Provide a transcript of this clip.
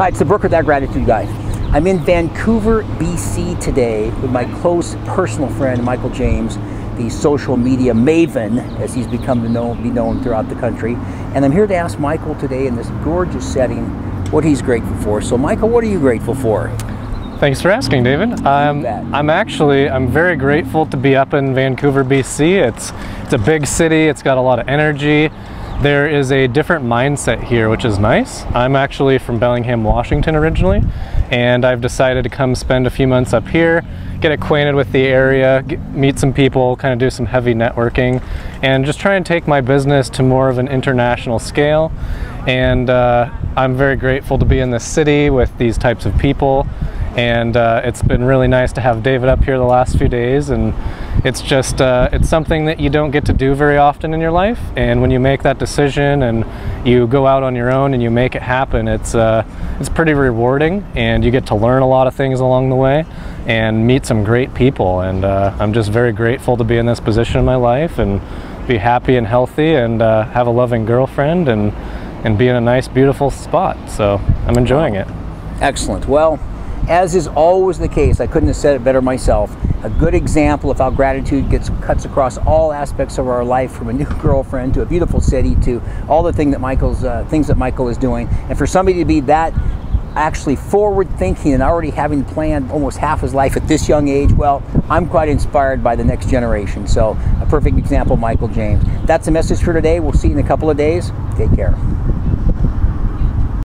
Hi, it's the with That Gratitude Guy. I'm in Vancouver, BC today with my close personal friend Michael James, the social media maven, as he's become to know, be known throughout the country. And I'm here to ask Michael today in this gorgeous setting what he's grateful for. So, Michael, what are you grateful for? Thanks for asking, David. Um, I'm actually I'm very grateful to be up in Vancouver, BC. It's it's a big city. It's got a lot of energy. There is a different mindset here, which is nice. I'm actually from Bellingham, Washington originally, and I've decided to come spend a few months up here, get acquainted with the area, get, meet some people, kind of do some heavy networking, and just try and take my business to more of an international scale. And uh, I'm very grateful to be in this city with these types of people and uh, it's been really nice to have David up here the last few days and it's just uh, it's something that you don't get to do very often in your life. And when you make that decision and you go out on your own and you make it happen it's uh, it's pretty rewarding and you get to learn a lot of things along the way and meet some great people. And uh, I'm just very grateful to be in this position in my life and be happy and healthy and uh, have a loving girlfriend and and be in a nice beautiful spot. So I'm enjoying it. Excellent. Well as is always the case, I couldn't have said it better myself. A good example of how gratitude gets cuts across all aspects of our life, from a new girlfriend to a beautiful city to all the thing that Michael's uh, things that Michael is doing. And for somebody to be that actually forward thinking and already having planned almost half his life at this young age, well, I'm quite inspired by the next generation. So, a perfect example, Michael James. That's the message for today. We'll see you in a couple of days. Take care.